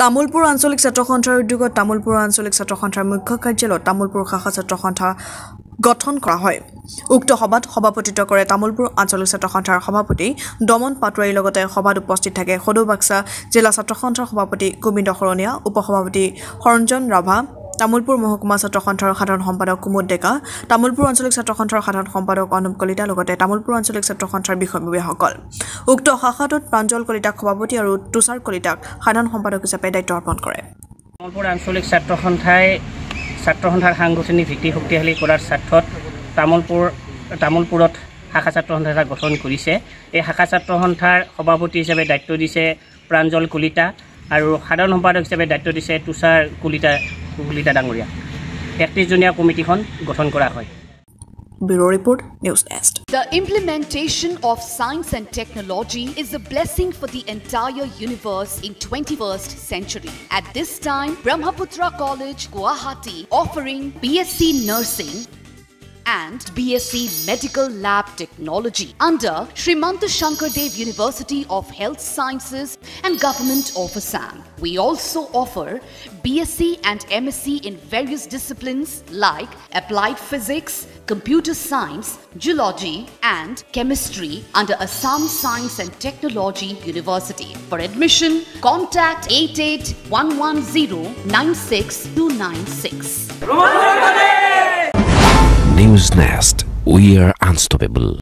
তামোলপুৰ আঞ্চলিক ছাত্ৰ সন্থাৰ উদ্যোগত তামোলপুৰ আঞ্চলিক ছাত্ৰ সন্থাৰ মুখ্য কাৰ্যালয়ত তামোলপুৰ শাখা ছাত্ৰ সন্থা গঠন কৰা হয়। উক্ত সভাত সভাপতিত্ব কৰে তামোলপুৰ আঞ্চলিক ছাত্ৰ সন্থাৰ সভাপতি দমন পাটোৱাৰীৰ লগতে সভাত উপস্থিত থাকে সদৌ বাক্সা জিলা ছাত্ৰ সন্থাৰ সভাপতি গোবিন্দ শৰণীয়া উপসভাপতি সৰঞ্জন ৰাভা তামোলপুৰ মহকুমা ছাত্ৰ সন্থাৰ সাধাৰণ সম্পাদক কুমুদ ডেকা তামোলপুৰ আঞ্চলিক ছাত্ৰ সন্থাৰ সাধাৰণ সম্পাদক অনুপ কলিতা লগতে তামোলপুৰ আঞ্চলিক ছাত্ৰ সন্থাৰ বিষয়ববীয়াসকল। উক্ত শাখাটোত প্ৰাঞ্জল কলিতাক সভাপতি আৰু তুষাৰ কলিতাক সাধাৰণ সম্পাদক হিচাপে দায়িত্ব অৰ্পণ কৰে। তামোলপুৰ আঞ্চলিক ছাত্ৰ সন্থাই ছাত্ৰ সন্থাৰ সাংগঠনিক ভিত্তি শক্তিশালী কৰাৰ স্বাৰ্থত তামোলপুৰ তামোলপুৰত শাখা ছাত্ৰ সন্থা এটা গঠন কৰিছে। এই শাখা ছাত্ৰ সন্থাৰ সভাপতি হিচাপে দায়িত্ব দিছে প্ৰাঞ্জল কলিতা আৰু সাধাৰণ সম্পাদক হিচাপে দায়িত্ব দিছে তুষাৰ কলিতা কলিতা ডাঙৰীয়া একত্ৰিছজনীয়া কমিটিখন গঠন কৰা হয় bureau' report news nest The implementation of science and technology is a blessing for the entire universe in 21st century. At this time, Brahmaputra College, Guwahati, offering BSc Nursing and BSc Medical Lab Technology under Srimanta Shankardev University of Health Sciences and Government of Assam. We also offer BSc and MSc in various disciplines like Applied Physics, Computer Science, Geology, and Chemistry under Assam Science and Technology University. For admission, contact 8811096296. News Nest. We are unstoppable.